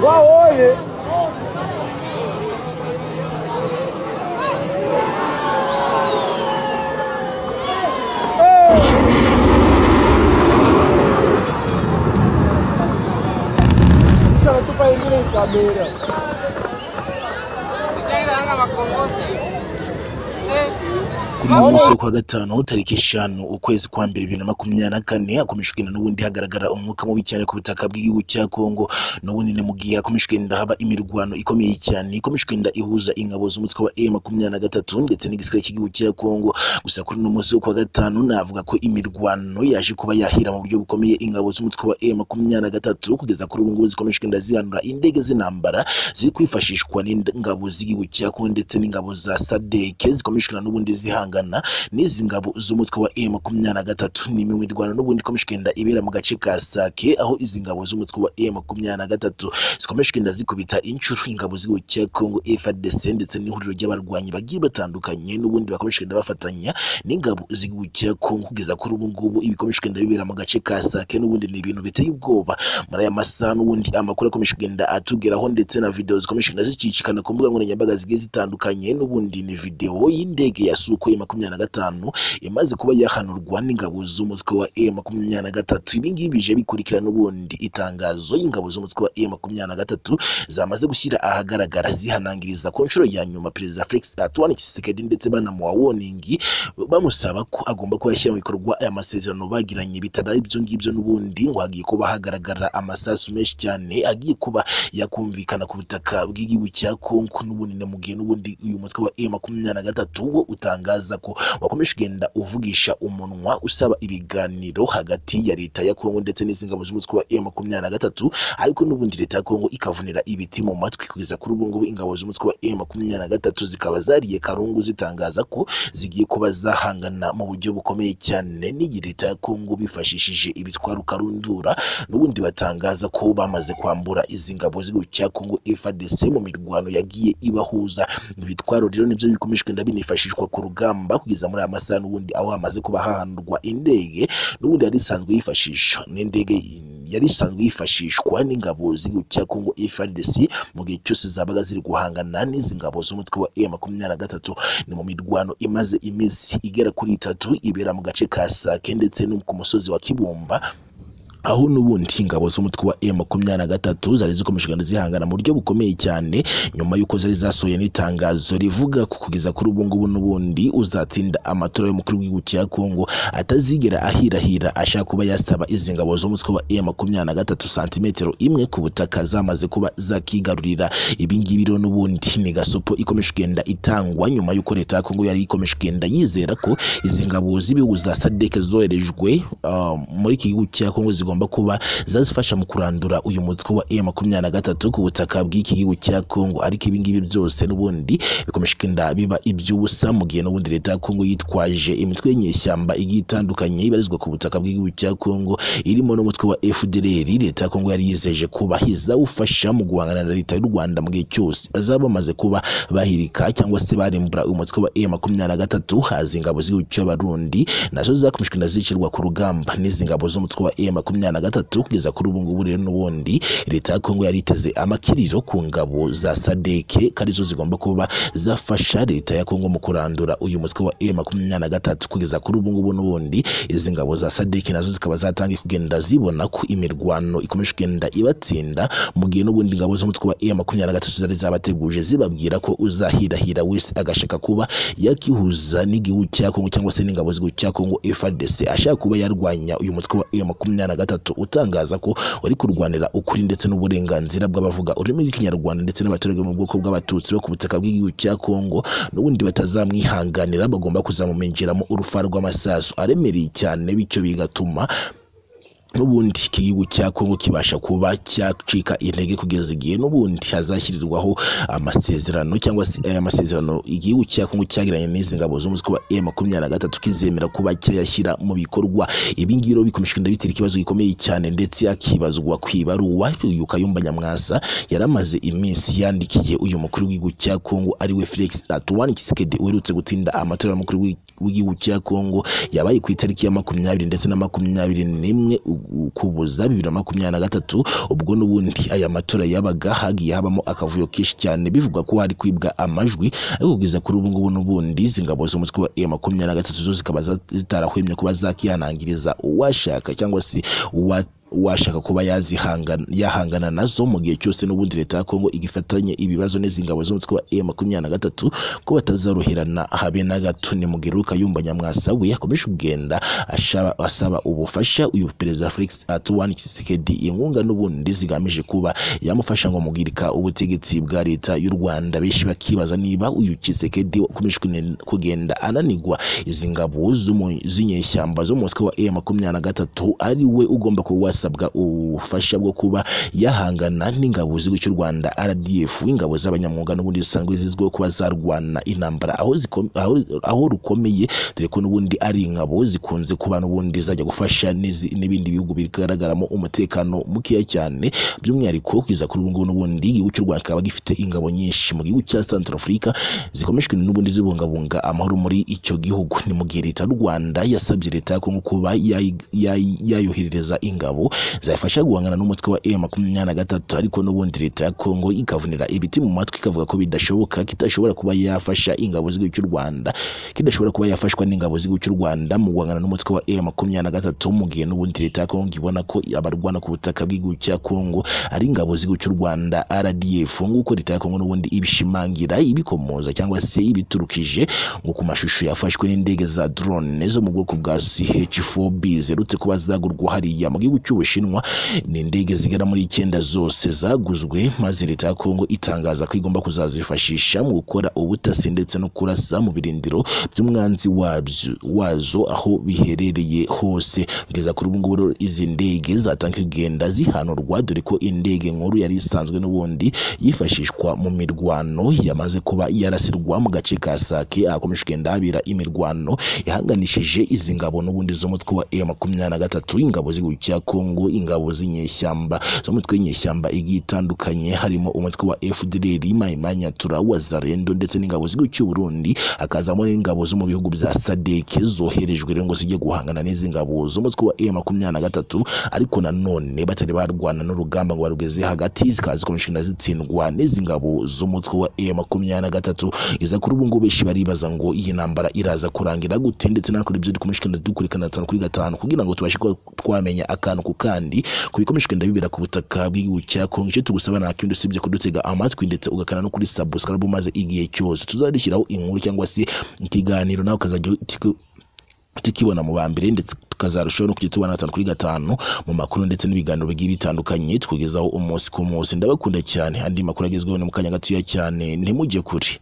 Waoi! Michela, tu faz brincadeira. Se tem nada, vai com você. É. kuri uyu munsi wo kuwa gatanu tariki eshanu ukwezi kwa mbere bibiri na makumyabiri na kane hakomeje kugenda n'ubundi hagaragara umwuka mubi cyane ku butaka bw'igihugu cya kongo n'ubundi ni mu gihe hakomeje kugenda haba imirwano ikomeye cyane ikomeje kugenda ihuza ingabo z'umutwe wa e makumyabiri na gatatu ndetse n'igisirikare cy'igihugu cya kongo gusa kuri uno munsi wo kuwa gatanu navuga ko imirwano yaje kuba yahira mu buryo bukomeye ingabo z'umutwe wa e makumyabiri na gatatu kugeza kuri ubu ngubu zikomeje kugenda zihanura indege z'intambara ziri kwifashishwa n'ingabo z'igihugu cya kongo ndetse n'ingabo za sadeke zikomeje kugenda n'ubundi zihangana n'izi ngabo z'umutwe wa e makumyabiri na gatatu. Ni imwe mu mirwano n'ubundi ikomeje kugenda ibera mu gace ka sake aho izi ngabo z'umutwe wa e makumyabiri na gatatu zikomeje kugenda zikubita inshuro ingabo z'igihugu cya kongo frdc ndetse n'ihuriro ry'abarwanyi bagiye batandukanye n'ubundi bakomeje kugenda bafatanya n'ingabo z'igihugu cya kongo kugeza kuri ubu ngubu. Ibikomeje kugenda bibera mu gace ka sake n'ubundi ni ibintu biteye ubwoba. Muri aya masaha n'ubundi amakuru akomeje kugenda atugeraho ndetse na video zikomeje kugenda zicicikana ku mbuga nkoranyambaga zigiye zitandukanye n'ubundi ni video y'indege ya suko makumyabiri na gatanu imaze kuba yahanurwa n'ingabo z'umutwe wa e makumyabiri na gatatu. Ibi ngibi bije bikurikira n'ubundi. Itangazo y'ingabo z'umutwe wa e makumyabiri na gatatu zamaze gushyira ahagaragara zihanangiriza ku nshuro ya nyuma perezida felix antoine tshisekedi ndetse banamuha woningi bamusaba ko agomba kuba yashyira mu bikorwa aya masezerano bagiranye bitaba ibyo ngibyo n'ubundi ngo hagiye kuba hagaragara amasasu menshi cyane agiye kuba yakumvikana ku butaka bw'igihugu cya kongo n'ubundi na mu gihe n'ubundi uyu mutwe wa e makumyabiri na gatatu wo utangaza ko wakomeje kugenda uvugisha umunwa usaba ibiganiro hagati ya leta ya kongo ndetse n'izi ngabo z'umutwe wa e makumyabiri na gatatu ariko n'ubundi leta ya kongo ikavunira ibiti mu matwi kugeza kuri ubu ngubu ingabo z'umutwe wa e makumyabiri na gatatu zikaba zariye karungu zitangaza ko zigiye kuba zahangana mu buryo bukomeye cyane. N'iyi leta ya kongo bifashishije ibitwaro karundura n'ubundi batangaza ko bamaze kwambura izi ngabo z'igihugu cya kongo frdc mu mirwano yagiye ibahuza. Ibitwaro rero ni byo bikomeje kugenda binifashishwa ku rugamba kugeza muri aya masaha n'ubundi aho hamaze kuba hahanurwa indege n'ubundi yari isanzwe yifashisha n'indege yari isanzwe yifashishwa n'ingabo z'igihugu cya Kongo FARDC mu gihe cyose zabaga ziri guhangana n'izi ngabo z'umutwe wa M makumyabiri na gatatu. Ni mu mirwano imaze iminsi igera kuri itatu ibera mu gace ka Sake ndetse no ku musozi wa Kibumba aho n'ubundi ingabo z'umutwe wa M makumyabiri na gatatu zari zikomeje kugenda zihangana mu buryo bukomeye cyane nyuma y'uko zari zasohoye n'itangazo rivuga ko kugeza kuri ubu ngubu n'ubundi uzatsinda amatora y'umukuru w'igihugu cya Kongo atazigera ahirahira ashaka kuba yasaba izi ngabo z'umutwe wa M makumyabiri na gatatu santimetero imwe ku butaka zamaze kuba zakigarurira. Ibi ngibi rero n'ubundi ni gasopo ikomeje kugenda itangwa nyuma y'uko leta ya Kongo yari ikomeje kugenda yizera ko izi ngabo z'ibihugu za SADC zoherejwe uh, muri iki gihugu cya Kongo zigomba kuba zazifasha mu kurandura uyu mutwe wa M makumyabiri na gatatu ku butaka bw'iki gihugu cya Kongo ariko ibi ngibi byose n'ubundi bikomeje kugenda biba iby'ubusa mu gihe n'ubundi leta ya Kongo yitwaje imitwe y'inyeshyamba igiye itandukanye ibarizwa ku butaka bw'igihugu cya Kongo irimo n'umutwe wa FDLR leta ya Kongo yari yizeje kuba izawufasha mu guhangana na leta y'u Rwanda mu gihe cyose bazaba bamaze kuba bahirika cyangwa se barimbura uyu mutwe wa M makumyabiri na gatatu. Haza ingabo z'igihugu cy'abarundi na zo zakomeje kugenda zicirwa ku rugamba. N'izi ngabo z'umutwe wa M makumyabiri na gatatu kugeza kuri ubu ngubu rero n'ubundi leta ya Kongo yari iteze amakiriro ku ngabo za sadeke karizo zigomba kuba zafasha leta ya Kongo mu kurandura uyu mutwe wa M makumyabiri na gatatu kugeza kuri ubu ngubu n'ubundi izi ngabo za sadeke nazo zikaba zatangiye kugenda zibona ko imirwano ikomeje kugenda ibatsinda mu gihe n'ubundi ingabo z'umutwe wa M makumyabiri na gatatu zari zabateguje zibabwira ko uzahirahira wese agashaka kuba yakihuza n'igihugu cya Kongo cyangwa se n'ingabo z'igihugu cya Kongo FARDC ashaka kuba yarwanya uyu mutwe wa M makumyabiri na gatatu utangaza ko wari kurwanira ukuri ndetse n'uburenganzira bw'abavuga ururimi rw'ikinyarwanda ndetse n'abaturage mu bwoko bw'abatutsi bo ku butaka bw'igihugu cya Kongo n'ubundi batazamwihanganira bagomba kuzamumengeramo urufa rw'amasasu aremereye cyane bityo bigatuma n'ubundi iki gihugu cya Kongo kibasha kuba cyacika intege kugeza igihe n'ubundi hazashyirirwaho amasezerano cyangwa se aya masezerano igihugu cya Kongo cyagiranye n'izi ngabo z'umutwe wa M makumyabiri na gatatu kizemera kuba cyayashyira mu bikorwa. Ibi ngibi rero bikomeje kugenda bitera ikibazo gikomeye cyane ndetse akibazwa ku ibaruwa uyu Kayumba Nyamwasa yaramaze iminsi yandikiye uyu mukuru w'igihugu cya Kongo ari we Felix Antoine Tshisekedi uherutse gutsinda amatora y'umukuru w'igihugu cya Kongo yabaye ku itariki ya makumyabiri ndetse na makumyabiri n'imwe kubuza bibiri na makumyabiri na gatatu ubwo n'ubundi aya matora yabaga hagiye habamo akavuyo kenshi cyane. Bivugwa ko hari kwibwa amajwi ariko kugeza kuri ubu ngubu n'ubundi izi ngabo z'umutwe wa e makumyabiri na gatatu zo zikaba zitarahwemye kuba zakihanangiriza uwashaka cyangwa se uwa washaka kuba yahangana nazo mu gihe cyose n'ubundi leta ya Kongo igifatanye ibibazo n'izi ngabo z'umutwe wa M makumyabiri na ko batazaruhirana habe na gato. Ni mugiruka yumva nyamwasa we yakomeje kugenda asaba ubufasha. Uyu perezida Felix Antoine Tshisekedi inkunga n'ubundi zigamije kuba yamufasha ngo mugirika ubutegetsi bwa leta y'u Rwanda. Benshi bakibaza niba uyu Tshisekedi ukomeje kugenda ananigwa izi ngabo z'inyeshyamba zo mu mutwe wa M makumyabiri ari we ugomba kuba wasabwa ubufasha bwo kuba yahangana n'ingabo z'igihugu cy'u Rwanda RDF ingabo z'abanyamwuga n'ubundi zisanzwe zizwiho kuba zarwana intambara aho, aho, aho rukomeye dore ko n'ubundi ari ingabo zikunze kuba n'ubundi zajya gufasha n'ibindi bihugu bigaragaramo umutekano mukeya cyane by'umwihariko kugeza kuri ubu ngubu n'ubundi igihugu cy'u Rwanda kikaba gifite ingabo nyinshi. Mu gihugu cya Centrafrica zikomeshwe n'ubundi zibungabunga amahoro muri icyo gihugu. Ni mu gihe leta y'u Rwanda yasabye leta ya Kongo kuba yayoherereza ingabo zayifasha guhangana n'umutwe wa M makumyabiri na gatatu ariko n'ubundi leta ya Kongo ikavunira ibiti mu matwi ikavuga ko bidashoboka kitashobora kuba yafasha ingabo z'igihugu cy'u Rwanda. Kidashobora kuba yafashwa n'ingabo z'igihugu cy'u Rwanda mu guhangana n'umutwe wa M makumyabiri na gatatu mu gihe n'ubundi leta ya Kongo ibona ko abarwana ku butaka bw'igihugu cya Kongo ari ingabo z'igihugu cy'u Rwanda RDF nguko leta ya Kongo n'ubundi ibishimangira ibikomoza cyangwa se ibiturukije ngo ku mashusho yafashwe n'indege za drone zo mu bwoko bwa CH4B zerutse kuba zagurwa hariya mu gihugu cy'Ubushinwa ni indege zigera muri icyenda zose zaguzwe maze leta ya Kongo itangaza ko igomba kuzazifashisha mu gukora ubutasi ndetse no kurasa mu birindiro by'umwanzi wazo aho biherereye hose. Kugeza kuri ubu ngubu izi ndege zatangiye kugenda zihanurwa dore ko indege nkuru yari isanzwe n'ubundi yifashishwa mu mirwano yamaze kuba yarasirwa mu gace ka Sake ahakomeje kugenda habera imirwano ihanganishije izi ngabo n'ubundi z'umutwe wa M makumyabiri na gatatu ingabo z'igihugu cya Kongo ingabo z'inyeshyamba. Z'umutwe y'inyeshyamba igiye itandukanye harimo umutwe wa FDLR Maimai wa Zarendo ndetse n'ingabo z'igihugu cy'u Burundi hakazamo n'ingabo zo mu bihugu bya SADC zoherejwe rero ngo zijye guhangana n'izi ngabo. Z'umutwe wa M makumyabiri na gatatu ariko nanone batari barwana n'urugamba ngo barugeze hagati zikazi zikomeje kugenda zitsindwa n'izi ngabo z'umutwe wa M makumyabiri na gatatu. Iza kuri ubu ngubu benshi baribaza ngo iyi ntambara iraza kurangira gute ndetse natwe ibyo dukomeje dukurikana dukurikirana gatanu kuri 5 kugira ngo tubashe twamenya akantu ku kandi ku bikomeje kugenda bibera ku butaka bw'igihugu cya Kongo icyo tugusaba nta kindi usibye kudutega amatwi ndetse ugakana no kuri subscribe maze igihe cyose. Tuzadushyiraho inkuru cyangwa se ikiganiro nawe ukazajya tukibona mu ba mbere ndetse tukazarushaho no kujya tubona gatanu kuri gatanu mu makuru ndetse n'ibiganiro bigiye bitandukanye tukugezaho umunsi ku munsi. Ndabakunda cyane andi makuru agezweho ni mu kanya gatoya cyane. Ntimujye kure.